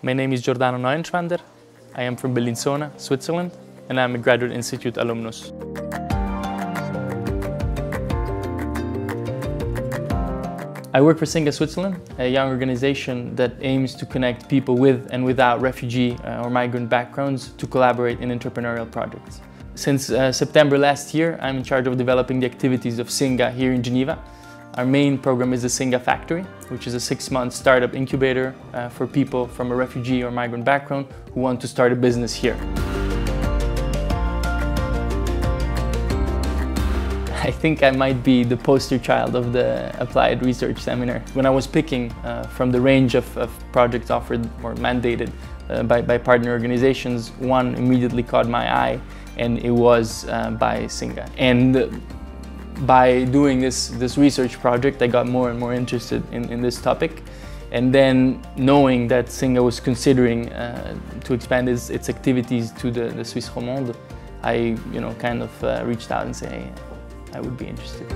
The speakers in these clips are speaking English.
My name is Giordano Neuenschwander. I am from Bellinzona, Switzerland, and I'm a Graduate Institute alumnus. I work for Singa Switzerland, a young organization that aims to connect people with and without refugee uh, or migrant backgrounds to collaborate in entrepreneurial projects. Since uh, September last year, I'm in charge of developing the activities of Singa here in Geneva. Our main program is the Singa Factory, which is a six-month startup incubator uh, for people from a refugee or migrant background who want to start a business here. I think I might be the poster child of the applied research seminar. When I was picking uh, from the range of, of, projects offered or mandated uh, by, by, partner organizations, one immediately caught my eye and it was uh, by Singa. And by doing this, this research project, I got more and more interested in, in this topic. And then knowing that Singa was considering uh, to expand its, its, activities to the, the Suisse romande, I you know, kind of uh, reached out and said, I would be interested.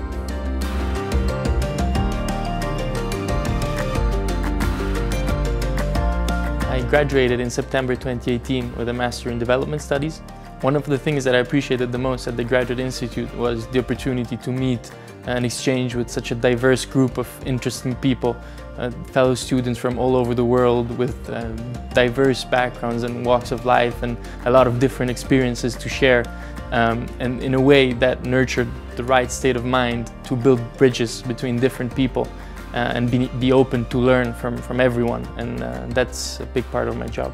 I graduated in September 2018 with a Master in Development Studies. One of the things that I appreciated the most at the Graduate Institute was the opportunity to meet and exchange with such a diverse group of interesting people, uh, fellow students from all over the world with uh, diverse backgrounds and walks of life and a lot of different experiences to share um, and in a way that nurtured the right state of mind to build bridges between different people uh, and be, be, open to learn from, from everyone and uh, that's a big part of my job.